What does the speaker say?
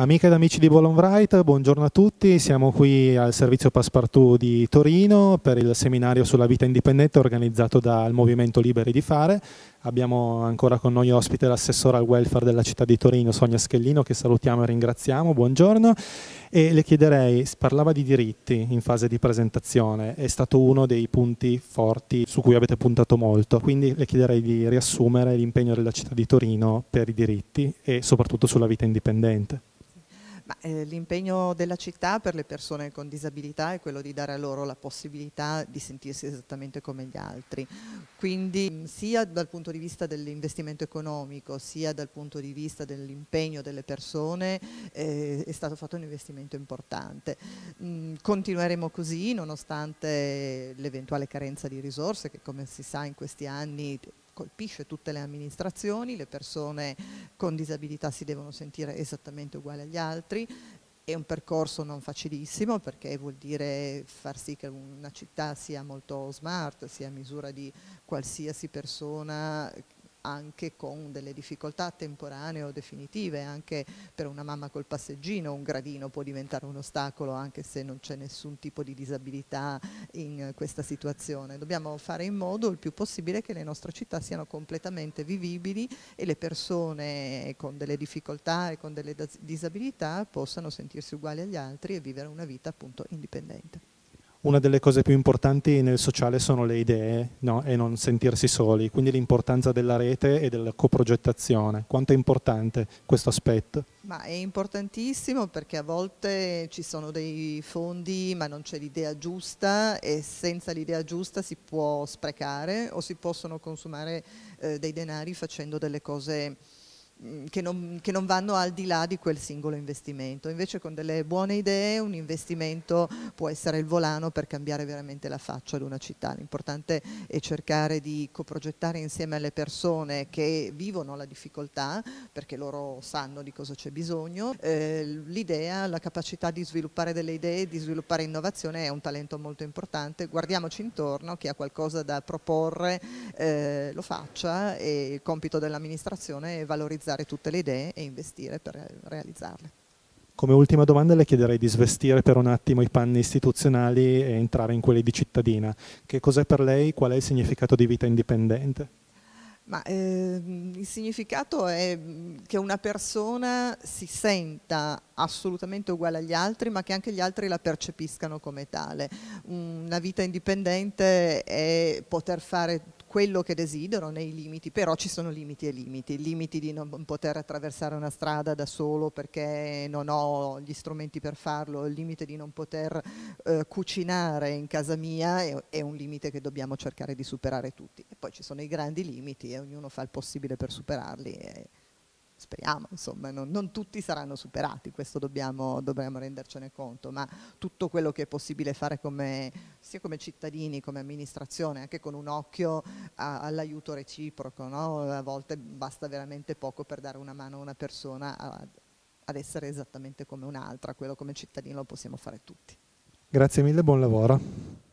Amiche ed amici di Bolonbright, buongiorno a tutti. Siamo qui al servizio Passepartout di Torino per il seminario sulla vita indipendente organizzato dal Movimento Liberi di Fare. Abbiamo ancora con noi ospite l'assessore al welfare della città di Torino, Sonia Schellino, che salutiamo e ringraziamo. Buongiorno. E le chiederei, parlava di diritti in fase di presentazione, è stato uno dei punti forti su cui avete puntato molto, quindi le chiederei di riassumere l'impegno della città di Torino per i diritti e soprattutto sulla vita indipendente. Eh, l'impegno della città per le persone con disabilità è quello di dare a loro la possibilità di sentirsi esattamente come gli altri. Quindi sia dal punto di vista dell'investimento economico, sia dal punto di vista dell'impegno delle persone eh, è stato fatto un investimento importante. Mm, continueremo così nonostante l'eventuale carenza di risorse che come si sa in questi anni colpisce tutte le amministrazioni, le persone con disabilità si devono sentire esattamente uguali agli altri, è un percorso non facilissimo perché vuol dire far sì che una città sia molto smart, sia a misura di qualsiasi persona anche con delle difficoltà temporanee o definitive, anche per una mamma col passeggino un gradino può diventare un ostacolo anche se non c'è nessun tipo di disabilità in questa situazione. Dobbiamo fare in modo il più possibile che le nostre città siano completamente vivibili e le persone con delle difficoltà e con delle disabilità possano sentirsi uguali agli altri e vivere una vita appunto indipendente una delle cose più importanti nel sociale sono le idee no? e non sentirsi soli, quindi l'importanza della rete e della coprogettazione. Quanto è importante questo aspetto? Ma è importantissimo perché a volte ci sono dei fondi ma non c'è l'idea giusta e senza l'idea giusta si può sprecare o si possono consumare eh, dei denari facendo delle cose che non, che non, vanno al di là di quel singolo investimento. Invece con delle buone idee un investimento può essere il volano per cambiare veramente la faccia di una città. L'importante è cercare di coprogettare insieme alle persone che vivono la difficoltà, perché loro sanno di cosa c'è bisogno. Eh, l'idea, la capacità di sviluppare delle idee, di sviluppare innovazione è un talento molto importante. Guardiamoci intorno, chi ha qualcosa da proporre eh, lo faccia e il compito dell'amministrazione è valorizzare analizzare tutte le idee e investire per realizzarle. Come ultima domanda le chiederei di svestire per un attimo i panni istituzionali e entrare in quelli di cittadina. Che cos'è per lei, qual è il significato di vita indipendente? Ma, eh, il significato è che una persona si senta assolutamente uguale agli altri, ma che anche gli altri la percepiscano come tale. Una vita indipendente è poter fare quello che desidero nei limiti, però ci sono limiti e limiti, limiti di non poter attraversare una strada da solo perché non ho gli strumenti per farlo, il limite di non poter eh, cucinare in casa mia è, è, un limite che dobbiamo cercare di superare tutti. E poi ci sono i grandi limiti e ognuno fa il possibile per superarli. E, speriamo, insomma, non, non, tutti saranno superati, questo dobbiamo, dobbiamo, rendercene conto, ma tutto quello che è possibile fare come, sia come cittadini, come amministrazione, anche con un occhio all'aiuto reciproco, no? a volte basta veramente poco per dare una mano a una persona a, ad essere esattamente come un'altra, quello come cittadino lo possiamo fare tutti. Grazie mille, buon lavoro.